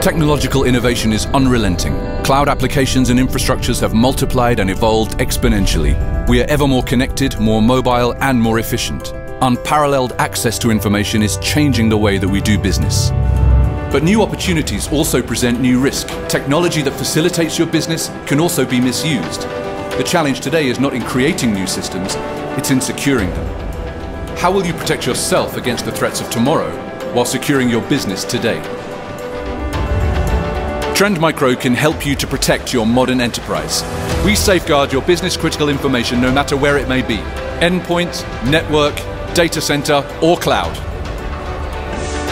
Technological innovation is unrelenting. Cloud applications and infrastructures have multiplied and evolved exponentially. We are ever more connected, more mobile, and more efficient. Unparalleled access to information is changing the way that we do business. But new opportunities also present new risk. Technology that facilitates your business can also be misused. The challenge today is not in creating new systems, it's in securing them. How will you protect yourself against the threats of tomorrow while securing your business today? Trend Micro can help you to protect your modern enterprise. We safeguard your business critical information no matter where it may be endpoint, network, data center, or cloud.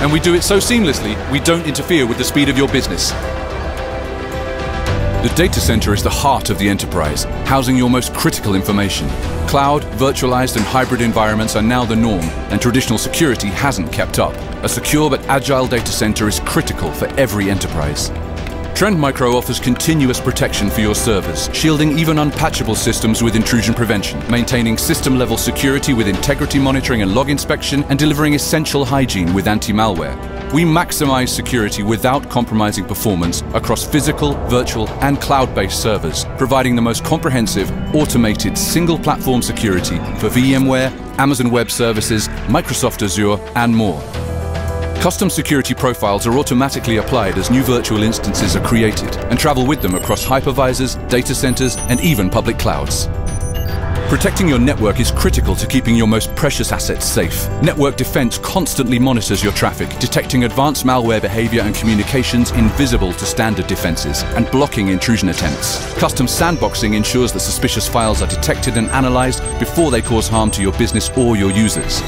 And we do it so seamlessly, we don't interfere with the speed of your business. The data center is the heart of the enterprise, housing your most critical information. Cloud, virtualized and hybrid environments are now the norm, and traditional security hasn't kept up. A secure but agile data center is critical for every enterprise. Trend Micro offers continuous protection for your servers, shielding even unpatchable systems with intrusion prevention, maintaining system-level security with integrity monitoring and log inspection, and delivering essential hygiene with anti-malware. We maximize security without compromising performance across physical, virtual, and cloud-based servers, providing the most comprehensive, automated, single-platform security for VMware, Amazon Web Services, Microsoft Azure, and more. Custom security profiles are automatically applied as new virtual instances are created and travel with them across hypervisors, data centers, and even public clouds. Protecting your network is critical to keeping your most precious assets safe. Network Defense constantly monitors your traffic, detecting advanced malware behavior and communications invisible to standard defenses, and blocking intrusion attempts. Custom sandboxing ensures that suspicious files are detected and analyzed before they cause harm to your business or your users.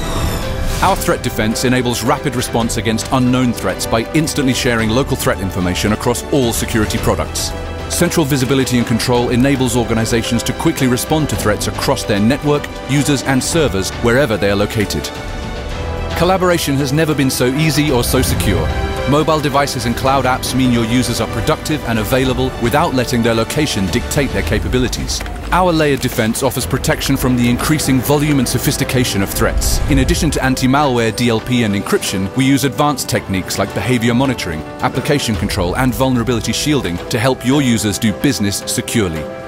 Our threat defense enables rapid response against unknown threats by instantly sharing local threat information across all security products. Central visibility and control enables organizations to quickly respond to threats across their network, users and servers wherever they are located. Collaboration has never been so easy or so secure. Mobile devices and cloud apps mean your users are productive and available without letting their location dictate their capabilities. Our layered defense offers protection from the increasing volume and sophistication of threats. In addition to anti-malware, DLP and encryption, we use advanced techniques like behavior monitoring, application control and vulnerability shielding to help your users do business securely.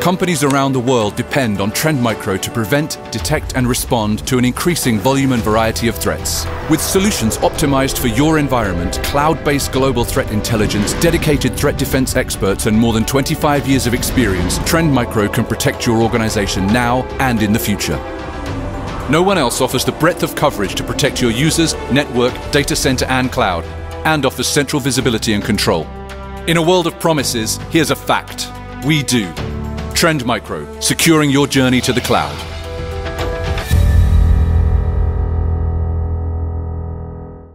Companies around the world depend on Trend Micro to prevent, detect and respond to an increasing volume and variety of threats. With solutions optimized for your environment, cloud-based global threat intelligence, dedicated threat defense experts and more than 25 years of experience, Trend Micro can protect your organization now and in the future. No one else offers the breadth of coverage to protect your users, network, data center and cloud, and offers central visibility and control. In a world of promises, here's a fact. We do. Trend Micro, securing your journey to the cloud.